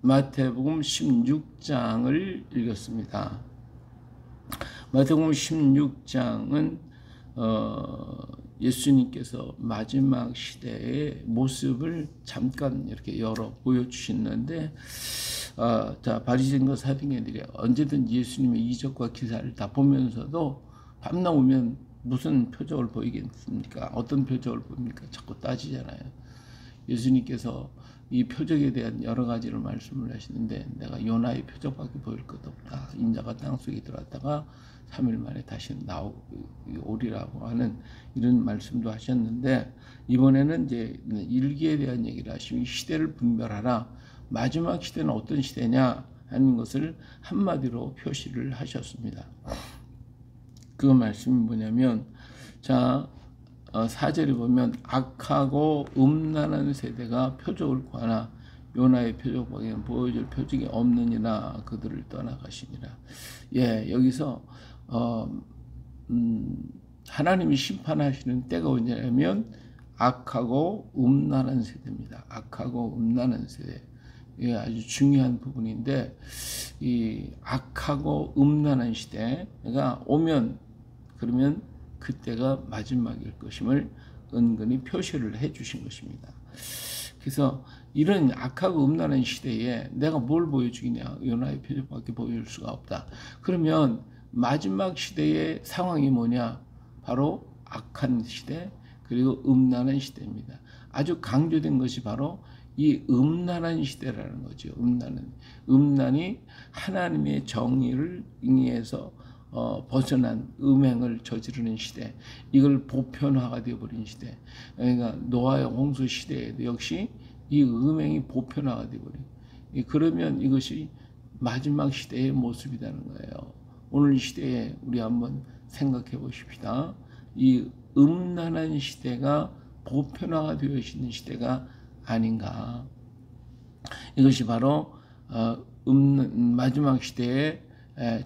마태복음 16장을 읽었습니다. 마태복음 16장은 어, 예수님께서 마지막 시대의 모습을 잠깐 이렇게 열어 보여주시는데 어, 자 바리새인과 사등이들이 언제든 예수님의 이적과 기사를 다 보면서도 밤나 오면 무슨 표적을 보이겠습니까? 어떤 표적을 보입니까? 자꾸 따지잖아요. 예수님께서 이 표적에 대한 여러 가지를 말씀을 하시는데 내가 요나의 표적밖에 보일 것 없다. 인자가 땅속에 들어왔다가 3일 만에 다시 나오리라고 하는 이런 말씀도 하셨는데 이번에는 이제 일기에 대한 얘기를 하시면 시대를 분별하라. 마지막 시대는 어떤 시대냐 하는 것을 한마디로 표시를 하셨습니다. 그 말씀이 뭐냐면 자 어, 사절에 보면 악하고 음란한 세대가 표적을 구하나 요나의 표적밖에 보여줄 표적이 없느니라 그들을 떠나가시니라. 예, 여기서 어, 음, 하나님이 심판하시는 때가 언제냐면 악하고 음란한 세대입니다. 악하고 음란한 세대. 이게 아주 중요한 부분인데 이 악하고 음란한 시대가 오면 그러면 그때가 마지막일 것임을 은근히 표시를 해 주신 것입니다. 그래서 이런 악하고 음란한 시대에 내가 뭘 보여주겠냐 요나의 표적밖에 보여줄 수가 없다. 그러면 마지막 시대의 상황이 뭐냐 바로 악한 시대 그리고 음란한 시대입니다. 아주 강조된 것이 바로 이 음란한 시대라는 거죠. 음란은 음란이 하나님의 정의를 인해서 어, 벗어난 음행을 저지르는 시대, 이걸 보편화가 되어버린 시대. 그러니까 노아의 홍수 시대에도 역시 이 음행이 보편화가 되어버린. 그러면 이것이 마지막 시대의 모습이라는 거예요. 오늘 시대에 우리 한번 생각해 보십시다. 이 음란한 시대가 보편화가 되어 있는 시대가 아닌가. 이것이 바로 어, 음, 마지막 시대의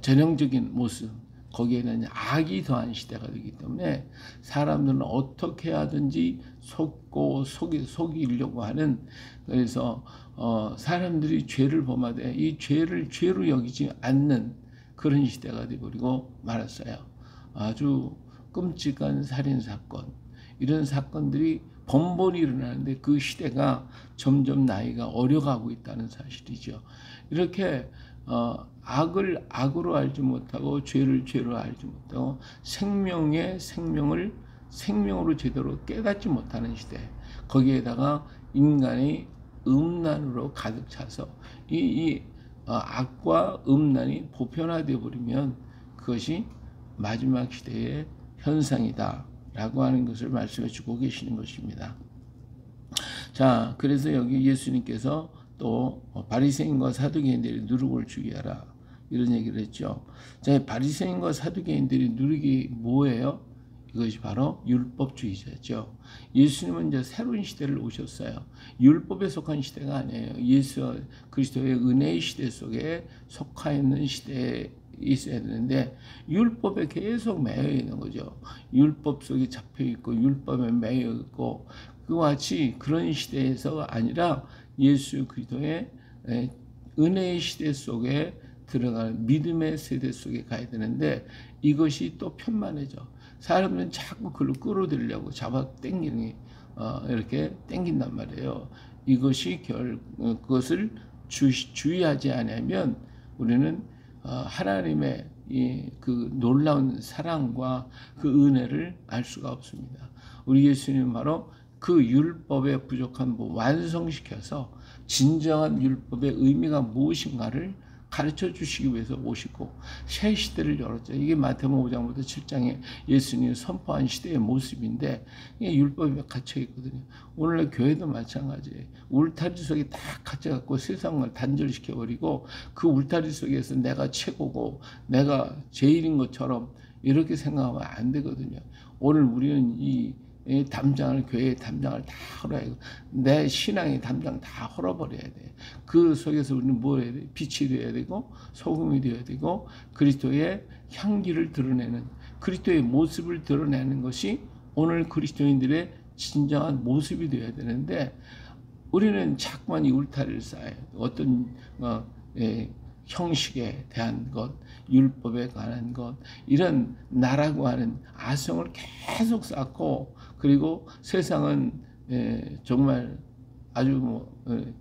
전형적인 모습 거기에는 악이 더한 시대가 되기 때문에 사람들은 어떻게 하든지 속고 속이, 속이려고 하는 그래서 어, 사람들이 죄를 범하되 이 죄를 죄로 여기지 않는 그런 시대가 되버리고 말았어요. 아주 끔찍한 살인 사건 이런 사건들이 번번이 일어나는데 그 시대가 점점 나이가 어려가고 있다는 사실이죠. 이렇게 어, 악을 악으로 알지 못하고 죄를 죄로 알지 못하고 생명의 생명을 생명으로 제대로 깨닫지 못하는 시대. 거기에다가 인간이 음란으로 가득 차서 이, 이 어, 악과 음란이 보편화되어 버리면 그것이 마지막 시대의 현상이다. 라고 하는 것을 말씀해 주고 계시는 것입니다. 자, 그래서 여기 예수님께서 또 바리새인과 사두개인들이 누룩을 주게 하라. 이런 얘기를 했죠. 자, 바리새인과 사두개인들이 누룩이 뭐예요? 이것이 바로 율법주의자죠. 예수님은 이제 새로운 시대를 오셨어요. 율법에 속한 시대가 아니에요. 예수 그리스도의 은혜의 시대 속에 속하 있는 시대에 있어야 되는데 율법에 계속 매여 있는 거죠. 율법 속에 잡혀 있고 율법에 매여 있고 그와 같이 그런 시대에서 아니라 예수 그리스도의 은혜의 시대 속에 들어가는 믿음의 세대 속에 가야 되는데 이것이 또 편만해져. 사람들은 자꾸 그걸 끌어들이려고 잡아 당기는 어, 이렇게 당긴단 말이에요. 이것이 결 어, 그것을 주, 주의하지 않으면 우리는 어, 하나님의 이 그 놀라운 사랑과 그 은혜를 알 수가 없습니다. 우리 예수님 바로 그 율법의 부족한 뭐 완성시켜서 진정한 율법의 의미가 무엇인가를 가르쳐 주시기 위해서 오시고 새 시대를 열었죠. 이게 마태복음 5장부터 7장에 예수님이 선포한 시대의 모습인데 이게 율법에 갇혀 있거든요. 오늘날 교회도 마찬가지예요. 울타리 속에 다 갇혀 갖고 세상을 단절시켜 버리고 그 울타리 속에서 내가 최고고 내가 제일인 것처럼 이렇게 생각하면 안 되거든요. 오늘 우리는 이 담장을 교회의 담장을 다 헐어야 돼. 내 신앙의 담장 다 헐어버려야 돼. 그 속에서 우리는 뭐 돼? 빛이 되어야 되고 소금이 되어야 되고 그리스도의 향기를 드러내는 그리스도의 모습을 드러내는 것이 오늘 그리스도인들의 진정한 모습이 되어야 되는데 우리는 자꾸만 이 울타리를 쌓아요. 어떤 어, 예, 형식에 대한 것, 율법에 관한 것, 이런 나라고 하는 아성을 계속 쌓고 그리고 세상은 예, 정말 아주 뭐 예,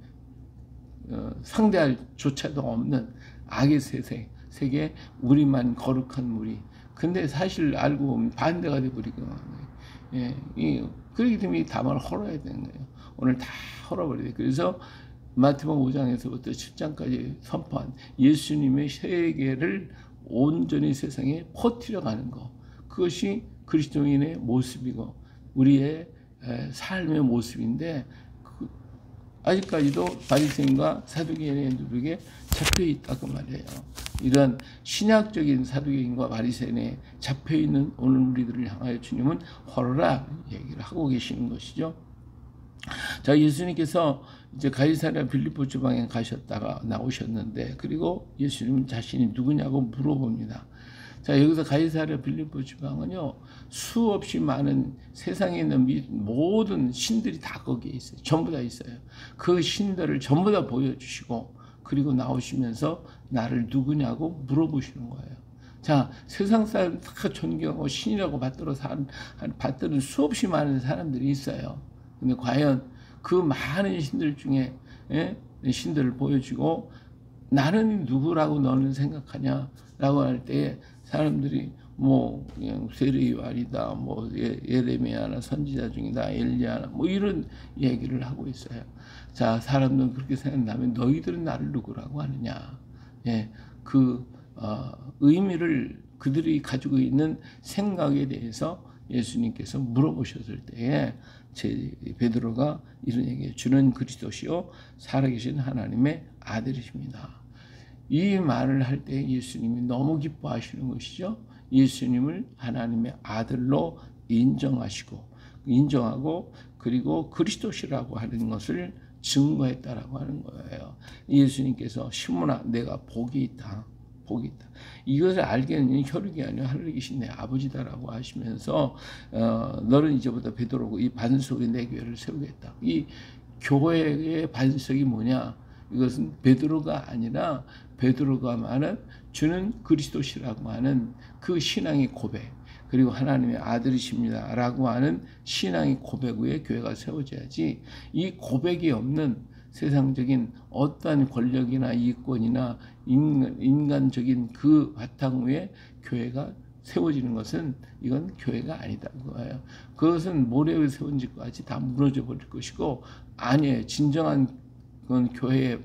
어, 상대할 조차도 없는 악의 세상, 세계 우리만 거룩한 무리. 근데 사실 알고 보면 반대가 돼버리거든요. 예, 이, 그렇기 때문에 담을 헐어야 되는 거예요. 오늘 다 헐어버려야 돼요. 그래서 마태복 5장에서부터 7장까지 선포한 예수님의 세계를 온전히 세상에 퍼뜨려 가는 것. 그것이 그리스도인의 모습이고 우리의 삶의 모습인데 그 아직까지도 바리새인과 사두개인의 누룩에 잡혀 있다고 말해요. 이런 신약적인 사두개인과 바리새인에 잡혀 있는 오늘 우리들을 향하여 주님은 헐어라 얘기를 하고 계시는 것이죠. 자, 예수님께서 이제 가이사랴 빌립보 주방에 가셨다가 나오셨는데 그리고 예수님은 자신이 누구냐고 물어봅니다. 자, 여기서 가이사랴 빌립보 주방은요. 수없이 많은 세상에 있는 모든 신들이 다 거기에 있어요. 전부 다 있어요. 그 신들을 전부 다 보여주시고 그리고 나오시면서 나를 누구냐고 물어보시는 거예요. 자, 세상 사람 다 존경하고 신이라고 받들어 사 받드는 수없이 많은 사람들이 있어요. 근데 과연 그 많은 신들 중에 예? 신들을 보여주고 나는 누구라고 너는 생각하냐 라고 할 때 사람들이 뭐 그냥 세례요한이다 뭐 예, 예레미야나 선지자 중이다 엘리야나 뭐 이런 얘기를 하고 있어요. 자 사람들은 그렇게 생각하면 너희들은 나를 누구라고 하느냐? 예, 그 어, 의미를 그들이 가지고 있는 생각에 대해서 예수님께서 물어보셨을 때에 제 베드로가 이런 얘기예요. 주는 그리스도시요 살아계신 하나님의 아들이십니다. 이 말을 할 때 예수님이 너무 기뻐하시는 것이죠. 예수님을 하나님의 아들로 인정하시고 인정하고 그리고 그리스도시라고 하는 것을 증거했다라고 하는 거예요. 예수님께서 신문아 내가 복이 있다. 복이 있다. 이것을 알게는 혈육이 아니라 하늘에 계신 내 아버지다라고 하시면서 어, 너는 이제부터 베드로고 이 반석이 내 교회를 세우겠다. 이 교회의 반석이 뭐냐? 이것은 베드로가 아니라 베드로가 말하는 주는 그리스도시라고 하는 그 신앙의 고백 그리고 하나님의 아들이십니다 라고 하는 신앙의 고백 위에 교회가 세워져야지 이 고백이 없는 세상적인 어떠한 권력이나 이권이나 인간, 적인그 바탕 위에 교회가 세워지는 것은 이건 교회가 아니다 그거예요. 그것은 모래 위에 세운 집까지 다 무너져 버릴 것이고 아니에요. 진정한 그건 교회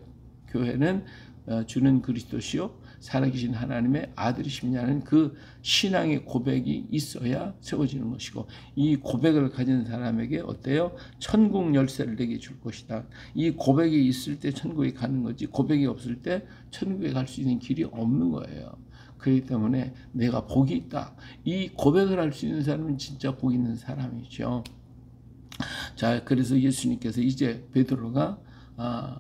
교회는 어, 주는 그리스도시요 살아계신 하나님의 아들이십냐는 그 신앙의 고백이 있어야 세워지는 것이고 이 고백을 가진 사람에게 어때요? 천국 열쇠를 내게 줄 것이다. 이 고백이 있을 때 천국에 가는 거지 고백이 없을 때 천국에 갈 수 있는 길이 없는 거예요. 그렇기 때문에 내가 복이 있다. 이 고백을 할 수 있는 사람은 진짜 복 있는 사람이죠. 자, 그래서 예수님께서 이제 베드로가 아,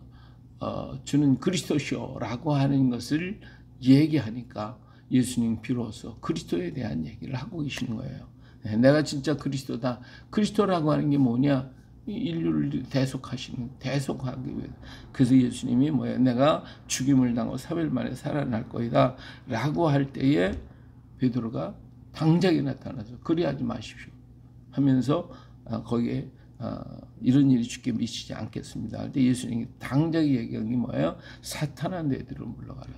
어, 주는 그리스도시오라고 하는 것을 얘기하니까 예수님 비로소 그리스도에 대한 얘기를 하고 계시는 거예요. 네, 내가 진짜 그리스도다. 그리스도라고 하는 게 뭐냐? 인류를 대속하시는 대속하기 위해 그래서 예수님이 뭐야 내가 죽임을 당하고 사흘 만에 살아날 거이다 라고 할 때에 베드로가 당장에 나타나서 그리하지 마십시오 하면서 아, 거기에 아, 이런 일이 죽게 미치지 않겠습니다. 근데 예수님이 당장에 얘기한 게 뭐예요? 사탄아 너희들을 물러가라.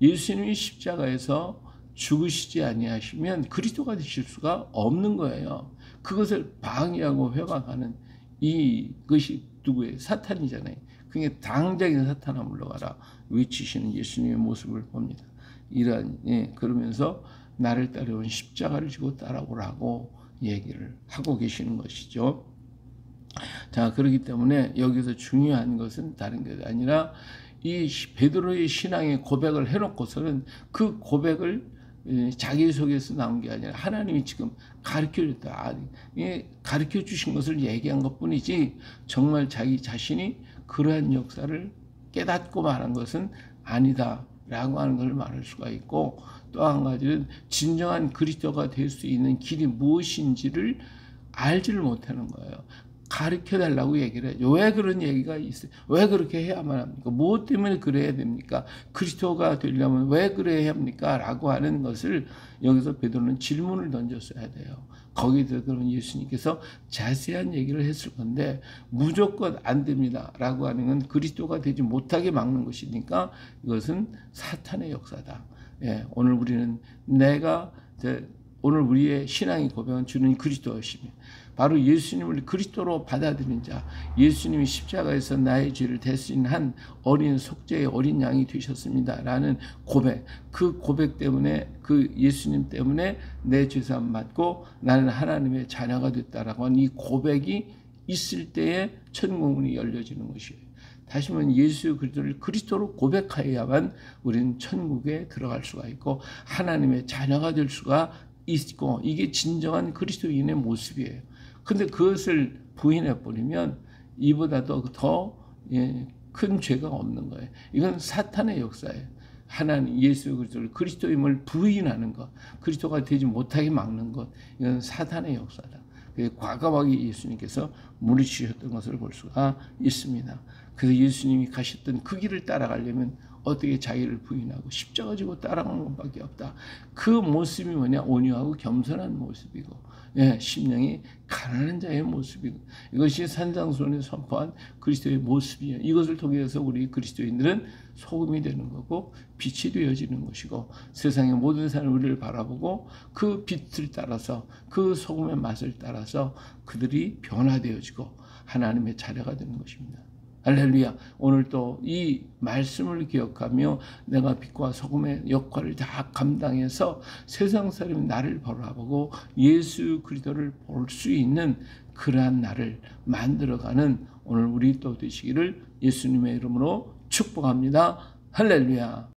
예수님이 십자가에서 죽으시지 아니하시면 그리스도가 되실 수가 없는 거예요. 그것을 방해하고 회방하는 이것이 누구예요? 사탄이잖아요. 그게 당장에 사탄아 물러가라 외치시는 예수님의 모습을 봅니다. 이러한 예, 그러면서 나를 따라온 십자가를 지고 따라오라고 얘기를 하고 계시는 것이죠. 자 그렇기 때문에 여기서 중요한 것은 다른 게 아니라 이 베드로의 신앙의 고백을 해놓고서는 그 고백을 자기 속에서 나온 게 아니라 하나님이 지금 가르쳐 줬다. 가르쳐 주신 것을 얘기한 것 뿐이지 정말 자기 자신이 그러한 역사를 깨닫고 말한 것은 아니다. 라고 하는 걸 말할 수가 있고 또 한 가지는 진정한 그리스도가 될 수 있는 길이 무엇인지를 알지를 못하는 거예요. 가르쳐 달라고 얘기를 해요. 왜 그런 얘기가 있어요? 왜 그렇게 해야만 합니까? 무엇 때문에 그래야 됩니까? 그리스도가 되려면 왜 그래야 합니까? 라고 하는 것을 여기서 베드로는 질문을 던졌어야 돼요. 거기에 그러면 예수님께서 자세한 얘기를 했을 건데 무조건 안 됩니다. 라고 하는 건 그리스도가 되지 못하게 막는 것이니까 이것은 사탄의 역사다. 예, 오늘 우리는 내가 오늘 우리의 신앙이 고백한 주는 그리스도이시며 바로 예수님을 그리스도로 받아들인 자 예수님이 십자가에서 나의 죄를 대신 한 어린 속죄의 어린 양이 되셨습니다 라는 고백 그 고백 때문에 그 예수님 때문에 내 죄사함 받고 나는 하나님의 자녀가 됐다라고 하는 이 고백이 있을 때에 천국문이 열려지는 것이에요 다시 말하면 예수 그리스도를 그리스도로 고백하여야만 우리는 천국에 들어갈 수가 있고 하나님의 자녀가 될 수가 있고 이게 진정한 그리스도인의 모습이에요. 근데 그것을 부인해 버리면 이보다도 더큰 예, 죄가 없는 거예요. 이건 사탄의 역사예요. 하나님 예수 그리스도를 그리스도임을 부인하는 것, 그리스도가 되지 못하게 막는 것, 이건 사탄의 역사다. 과감하게 예수님께서 물리치셨던 것을 볼 수가 있습니다. 그래서 예수님이 가셨던 그 길을 따라가려면 어떻게 자기를 부인하고 십자가 지고 따라가는 것밖에 없다. 그 모습이 뭐냐? 온유하고 겸손한 모습이고, 예, 심령이 가난한 자의 모습이고, 이것이 산상손에 선포한 그리스도의 모습이에요. 이것을 통해서 우리 그리스도인들은 소금이 되는 거고, 빛이 되어지는 것이고, 세상의 모든 사람 우리를 바라보고, 그 빛을 따라서, 그 소금의 맛을 따라서 그들이 변화되어지고, 하나님의 자녀가 되는 것입니다. 할렐루야. 오늘 또 이 말씀을 기억하며 내가 빛과 소금의 역할을 다 감당해서 세상 사람이 나를 바라보고 예수 그리스도를 볼 수 있는 그러한 나를 만들어가는 오늘 우리 또 되시기를 예수님의 이름으로 축복합니다. 할렐루야.